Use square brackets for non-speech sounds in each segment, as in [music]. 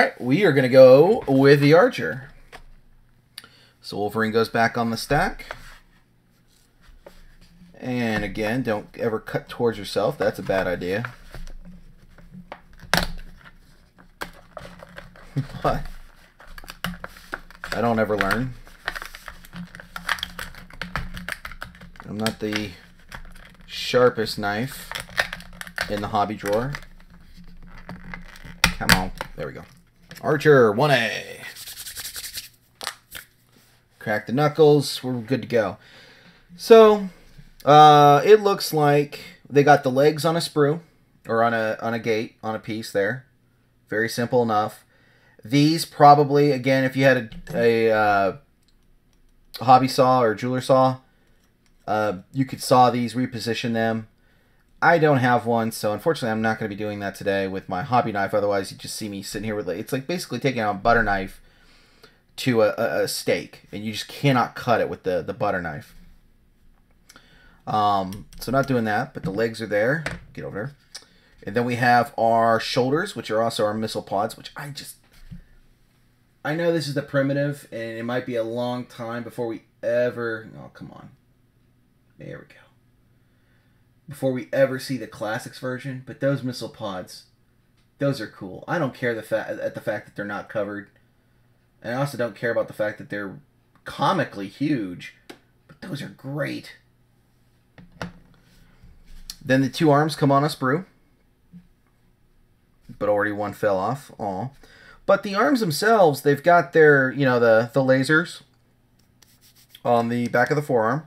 All right, we are going to go with the Archer. So Wolverine goes back on the stack. And again, don't ever cut towards yourself. That's a bad idea. [laughs] what? I don't ever learn. I'm not the sharpest knife in the hobby drawer. Come on. There we go. Archer, 1A. Crack the knuckles. We're good to go. So, uh, it looks like they got the legs on a sprue or on a on a gate on a piece there. Very simple enough. These probably again, if you had a, a uh, hobby saw or jeweler saw, uh, you could saw these, reposition them. I don't have one, so unfortunately, I'm not going to be doing that today with my hobby knife. Otherwise, you just see me sitting here with it's like basically taking out a butter knife to a, a, a steak, and you just cannot cut it with the the butter knife. Um, so not doing that, but the legs are there. Get over there. And then we have our shoulders, which are also our missile pods, which I just... I know this is the primitive, and it might be a long time before we ever... Oh, come on. There we go. Before we ever see the classics version, but those missile pods, those are cool. I don't care the at the fact that they're not covered. And I also don't care about the fact that they're comically huge, but those are great. Then the two arms come on us, sprue. But already one fell off. Aw. But the arms themselves, they've got their, you know, the, the lasers on the back of the forearm.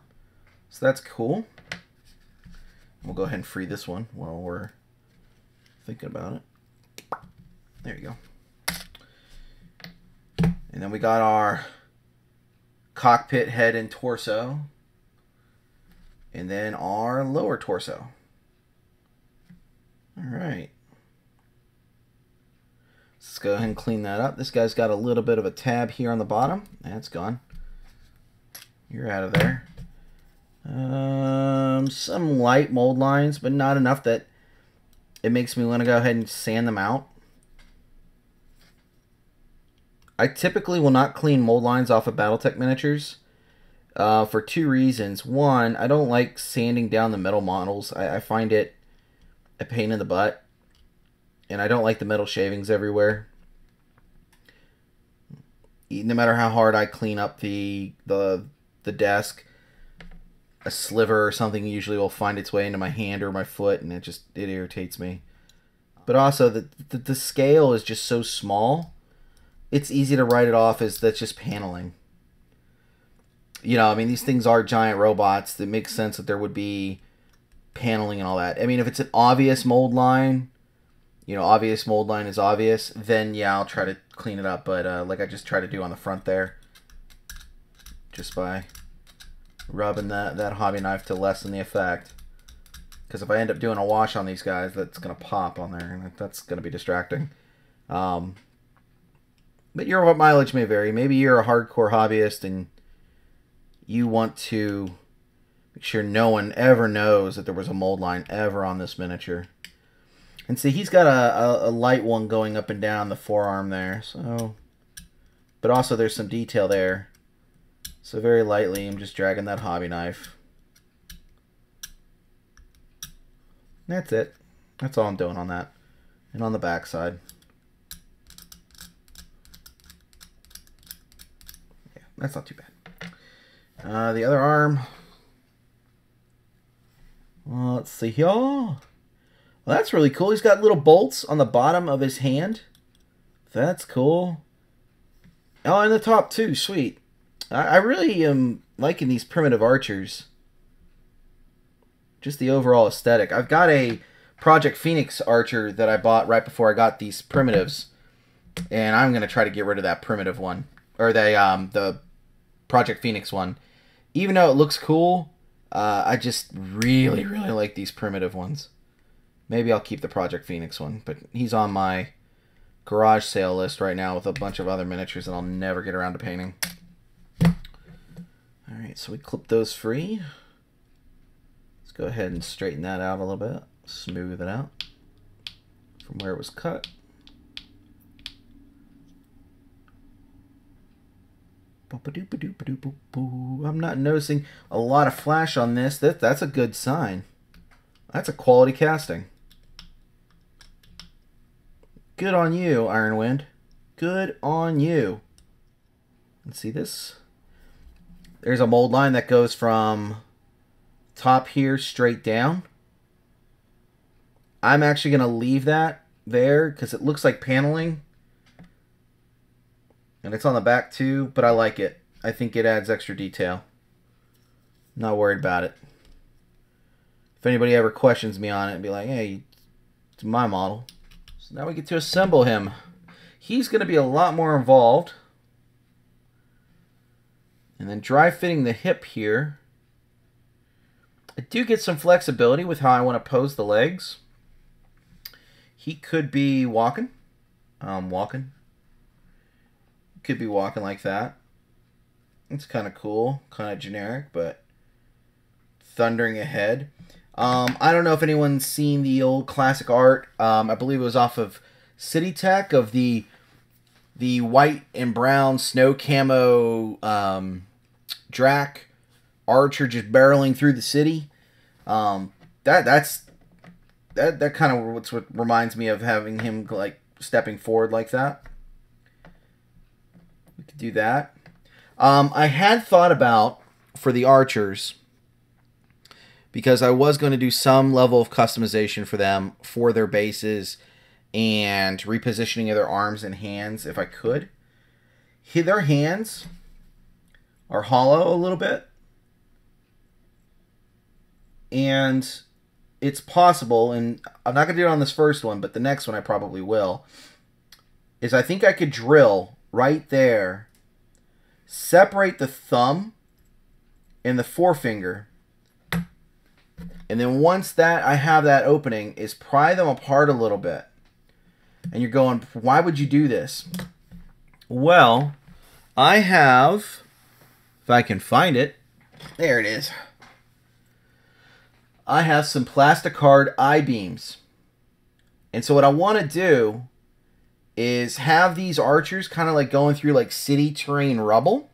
So that's cool. We'll go ahead and free this one while we're thinking about it. There you go. And then we got our cockpit head and torso. And then our lower torso. All right. Let's go ahead and clean that up. This guy's got a little bit of a tab here on the bottom. That's gone. You're out of there. Um, some light mold lines, but not enough that it makes me want to go ahead and sand them out. I typically will not clean mold lines off of Battletech miniatures uh, for two reasons. One, I don't like sanding down the metal models. I, I find it a pain in the butt. And I don't like the metal shavings everywhere. No matter how hard I clean up the the the desk, a sliver or something usually will find its way into my hand or my foot, and it just it irritates me. But also the the, the scale is just so small, it's easy to write it off as that's just paneling. You know, I mean, these things are giant robots. It makes sense that there would be paneling and all that. I mean, if it's an obvious mold line, you know, obvious mold line is obvious, then yeah, I'll try to clean it up. But uh, like I just try to do on the front there, just by rubbing that, that hobby knife to lessen the effect. Because if I end up doing a wash on these guys, that's going to pop on there, and that's going to be distracting. Um, but your mileage may vary. Maybe you're a hardcore hobbyist and you want to make sure no one ever knows that there was a mold line ever on this miniature. And see, he's got a, a, a light one going up and down the forearm there, so... But also there's some detail there. So very lightly, I'm just dragging that hobby knife. That's it. That's all I'm doing on that. And on the back side. Yeah, that's not too bad. Uh, the other arm. Let's see here. Well, that's really cool. He's got little bolts on the bottom of his hand. That's cool. Oh, and the top too. Sweet. I, really am liking these primitive archers. Just the overall aesthetic. I've got a Project Phoenix archer that I bought right before I got these primitives. And I'm going to try to get rid of that primitive one. Or the, um, the Project Phoenix one. Even though it looks cool, uh, I just really, really like these primitive ones. Maybe I'll keep the Project Phoenix one, but he's on my garage sale list right now with a bunch of other miniatures that I'll never get around to painting. All right, so we clip those free. Let's go ahead and straighten that out a little bit, smooth it out from where it was cut. I'm not noticing a lot of flash on this. That That's a good sign. That's a quality casting. Good on you, Iron Wind. Good on you. And see this? There's a mold line that goes from top here straight down. I'm actually going to leave that there because it looks like paneling. And it's on the back too, but I like it. I think it adds extra detail. Not worried about it. If anybody ever questions me on it, be like, hey, it's my model. So now we get to assemble him. He's going to be a lot more involved. And then dry fitting the hip here. I do get some flexibility with how I want to pose the legs. He could be walking. Um, walking. Could be walking like that. It's kind of cool, kind of generic, but thundering ahead. Um, I don't know if anyone's seen the old classic art. Um, I believe it was off of City Tech of the the white and brown snow camo um, Drac Archer just barreling through the city. Um, that that's that that kind of what's what reminds me of having him like stepping forward like that. We could do that. Um, I had thought about for the archers because I was going to do some level of customization for them for their bases and repositioning of their arms and hands if I could. Their hands are hollow a little bit. And it's possible, and I'm not going to do it on this first one, but the next one I probably will, is I think I could drill right there, separate the thumb and the forefinger, and then once that I have that opening, is pry them apart a little bit. And you're going, why would you do this? Well, I have if I can find it. There it is. I have some Plasticard I-beams. And so what I want to do is have these archers kind of like going through like city terrain rubble.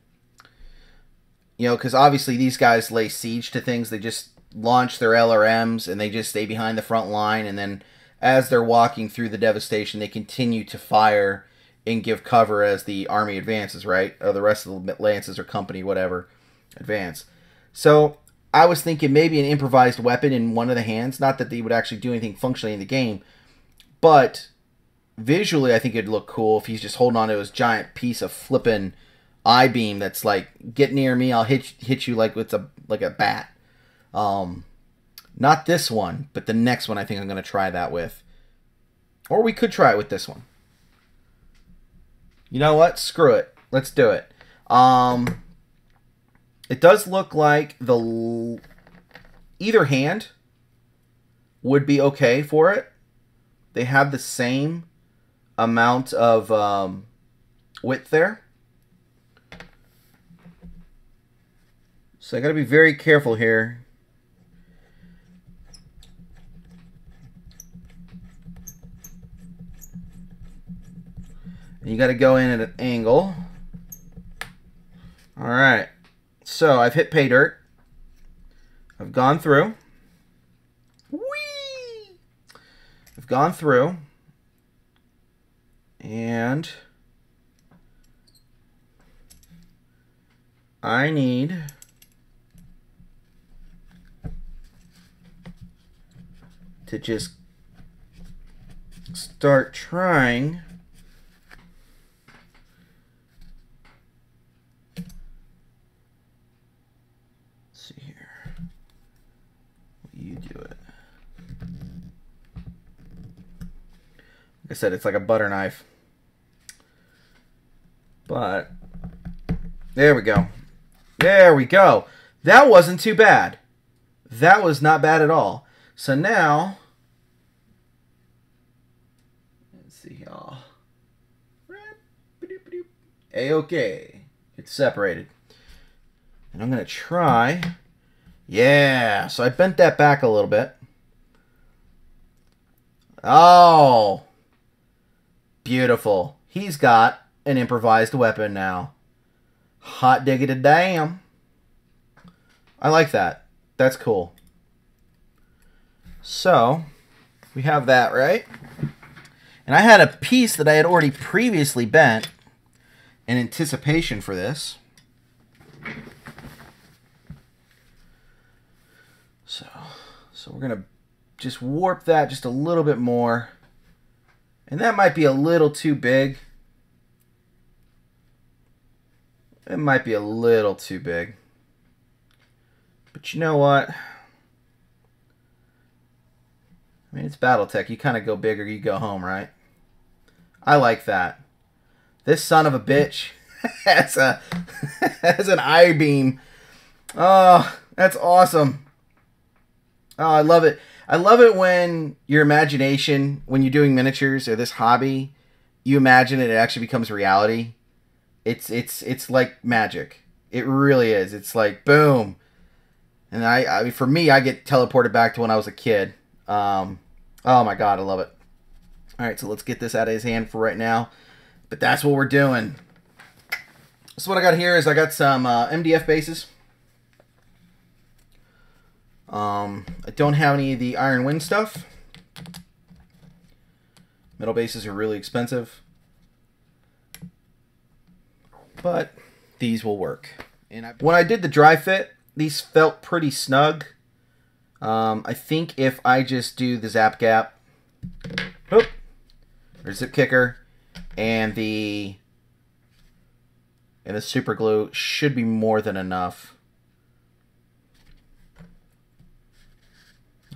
You know, because obviously these guys lay siege to things. They just launch their LRMs and they just stay behind the front line. And then as they're walking through the devastation, they continue to fire and give cover as the army advances, right? Or the rest of the lances or company, whatever, advance. So I was thinking maybe an improvised weapon in one of the hands. Not that they would actually do anything functionally in the game, but visually, I think it'd look cool if he's just holding on to his giant piece of flipping I beam that's like, get near me, I'll hit hit you like with a like a bat. Um, not this one, but the next one I think I'm gonna try that with. Or we could try it with this one. You know what? Screw it. Let's do it. Um, it does look like the either hand would be okay for it. They have the same amount of um, width there. So I got to be very careful here. You got to go in at an angle. All right. So I've hit pay dirt. I've gone through. Whee! I've gone through. And I need to just start trying I said, it's like a butter knife. But, there we go. There we go. That wasn't too bad. That was not bad at all. So now, let's see y'all. A-okay. It's separated. And I'm going to try. Yeah, so I bent that back a little bit. Oh, Beautiful. He's got an improvised weapon now. Hot diggity damn. I like that. That's cool. So, we have that, right? And I had a piece that I had already previously bent in anticipation for this. So, so we're going to just warp that just a little bit more. And that might be a little too big. It might be a little too big. But you know what? I mean, it's Battletech. You kind of go big or you go home, right? I like that. This son of a bitch [laughs] has a [laughs] has an I beam. Oh, that's awesome. Oh, I love it. I love it when your imagination, when you're doing miniatures or this hobby, you imagine it, it actually becomes reality. It's it's it's like magic. It really is. It's like boom. And I, I mean, for me, I get teleported back to when I was a kid. Um, oh my god, I love it. All right, so let's get this out of his hand for right now. But that's what we're doing. So what I got here is I got some uh, MDF bases. Um, I don't have any of the Iron Wind stuff. Metal bases are really expensive. But these will work. And I, when I did the dry fit, these felt pretty snug. Um, I think if I just do the zap gap, whoop, or zip kicker, and the and the super glue should be more than enough.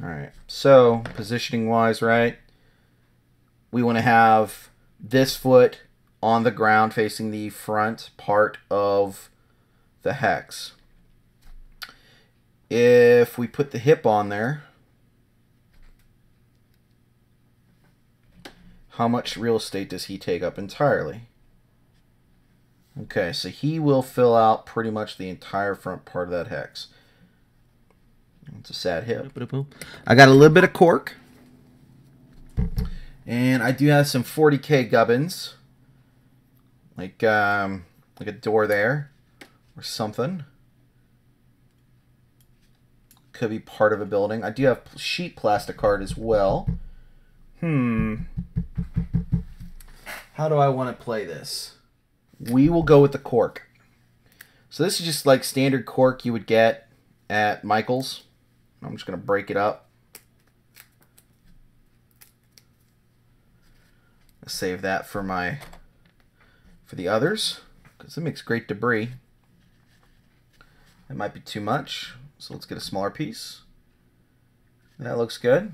All right, so positioning wise, right? We want to have this foot on the ground facing the front part of the hex. If we put the hip on there, how much real estate does he take up entirely? Okay, so he will fill out pretty much the entire front part of that hex. It's a sad hip. I got a little bit of cork. And I do have some 40k gubbins. Like um like a door there or something. Could be part of a building. I do have sheet plastic card as well. Hmm. How do I want to play this? We will go with the cork. So this is just like standard cork you would get at Michael's. I'm just going to break it up. Save that for my for the others because it makes great debris. It might be too much, so let's get a smaller piece. That looks good.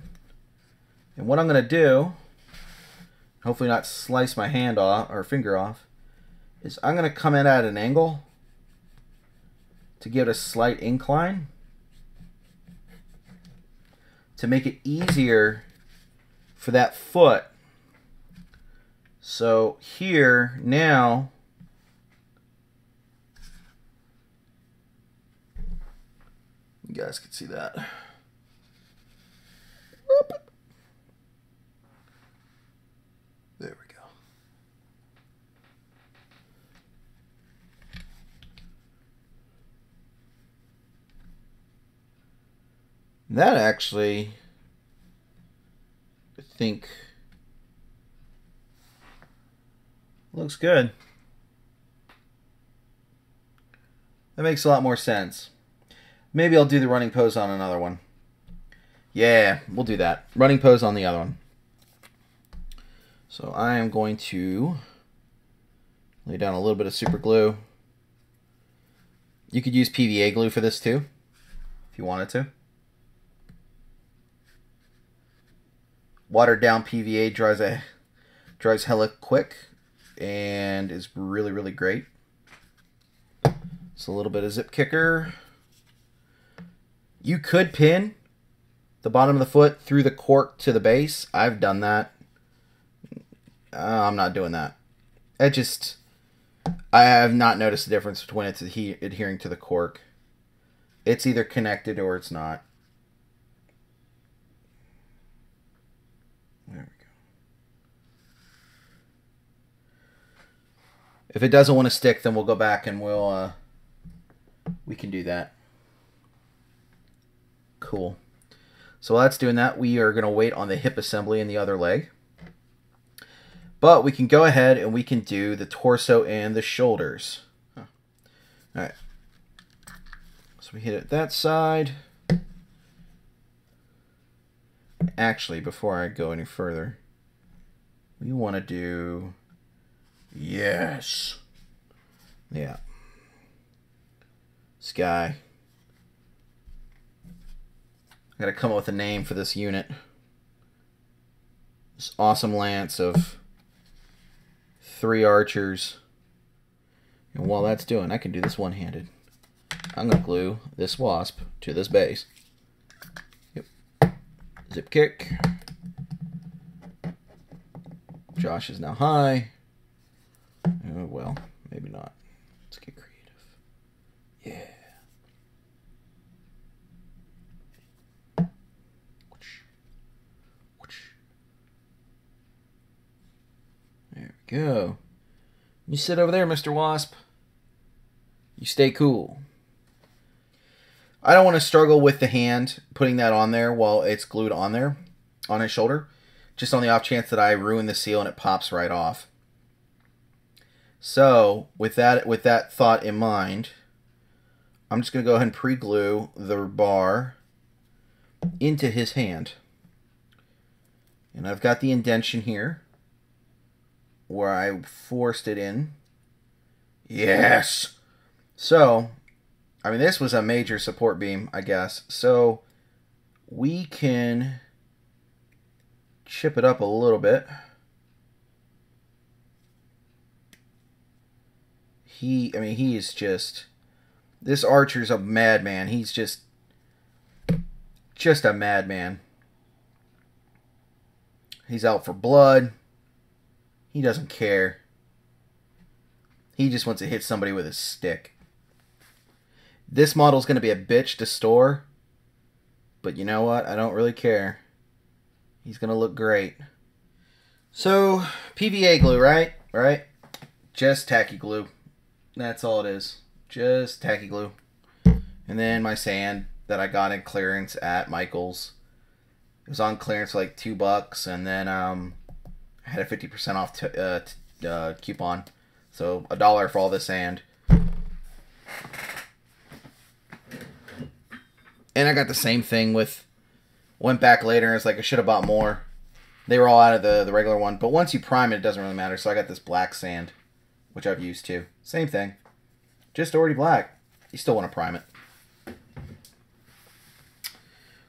And what I'm going to do, hopefully not slice my hand off or finger off, is I'm going to come in at an angle to give it a slight incline to make it easier for that foot. So here now you guys can see that. There we go. That actually, I think, looks good. That makes a lot more sense. Maybe I'll do the running pose on another one. Yeah, we'll do that. Running pose on the other one. So I am going to lay down a little bit of super glue. You could use PVA glue for this too, if you wanted to. Watered down PVA dries a dries hella quick and is really really great. So a little bit of zip kicker. You could pin the bottom of the foot through the cork to the base. I've done that. Uh, I'm not doing that. I just I have not noticed the difference between it's adhering to the cork. It's either connected or it's not. There we If it doesn't want to stick, then we'll go back and we'll uh, we can do that. Cool. So while that's doing that, we are going to wait on the hip assembly in the other leg. But we can go ahead and we can do the torso and the shoulders. Huh. All right. So we hit it that side. Actually, before I go any further, we want to do... Yes. Yeah. Sky. I gotta come up with a name for this unit. This awesome lance of three archers. And while that's doing, I can do this one-handed. I'm gonna glue this wasp to this base. Yep. Zip kick. Josh is now high. Maybe not. Let's get creative. Yeah. There we go. You sit over there, Mr. Wasp. You stay cool. I don't want to struggle with the hand putting that on there while it's glued on there, on his shoulder, just on the off chance that I ruin the seal and it pops right off. So, with that with that thought in mind, I'm just going to go ahead and pre-glue the bar into his hand. And I've got the indention here where I forced it in. Yes. So, I mean, this was a major support beam, I guess. So, we can chip it up a little bit. He, I mean, he is just, this archer's a madman. He's just, just a madman. He's out for blood. He doesn't care. He just wants to hit somebody with a stick. This model's going to be a bitch to store. But you know what? I don't really care. He's going to look great. So, PVA glue, right? Right? Just tacky glue. That's all it is. Just tacky glue. And then my sand that I got in clearance at Michael's. It was on clearance for like two bucks. And then um, I had a 50% off t- uh, t- uh, coupon. So a dollar for all the sand. And I got the same thing with. Went back later and it's like I should have bought more. They were all out of the, the regular one. But once you prime it, it doesn't really matter. So I got this black sand, which I've used too. Same thing. Just already black. You still want to prime it.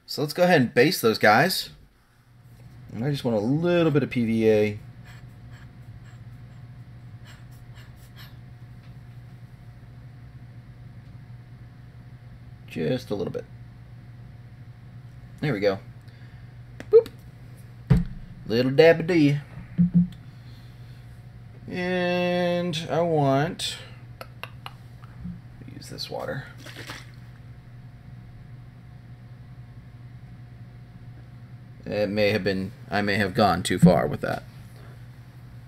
So let's go ahead and base those guys. And I just want a little bit of PVA. Just a little bit. There we go. Boop. Little dab of D. And I want use this water. It may have been, I may have gone too far with that,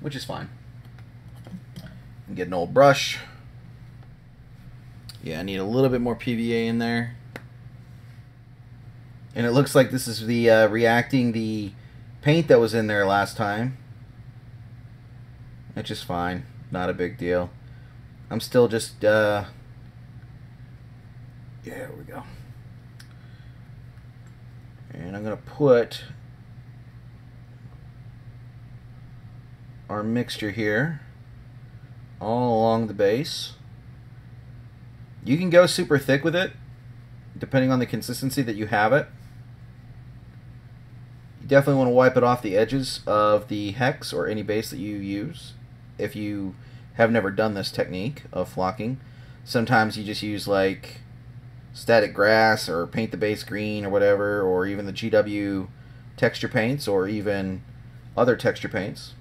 which is fine. Get an old brush. Yeah, I need a little bit more PVA in there. And it looks like this is the uh, reacting the paint that was in there last time. Which is fine. Not a big deal. I'm still just, uh... Yeah, here we go. And I'm going to put our mixture here all along the base. You can go super thick with it, depending on the consistency that you have it. You definitely want to wipe it off the edges of the hex or any base that you use if you have never done this technique of flocking. Sometimes you just use like static grass or paint the base green or whatever, or even the GW texture paints or even other texture paints.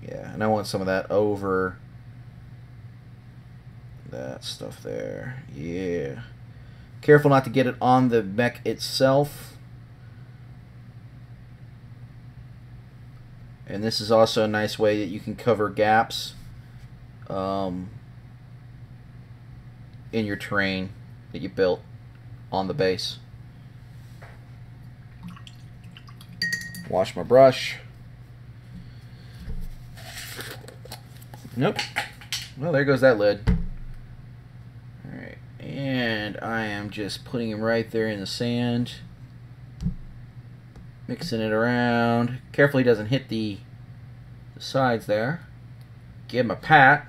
Yeah, and I want some of that over that stuff there. Yeah. Careful not to get it on the mech itself. And this is also a nice way that you can cover gaps um, in your terrain that you built on the base. Wash my brush. Nope. Well, there goes that lid. Alright, and I am just putting him right there in the sand. Mixing it around. Carefully doesn't hit the, the sides there. Give him a pat.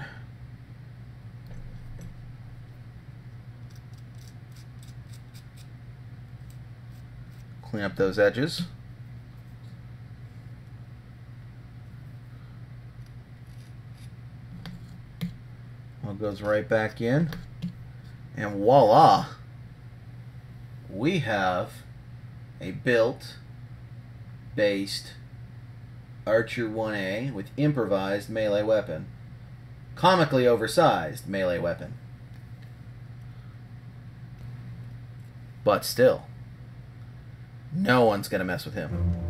Clean up those edges. Well, goes right back in. And voila! We have a built based Archer 1A with improvised melee weapon. Comically oversized melee weapon. But still, no one's going to mess with him.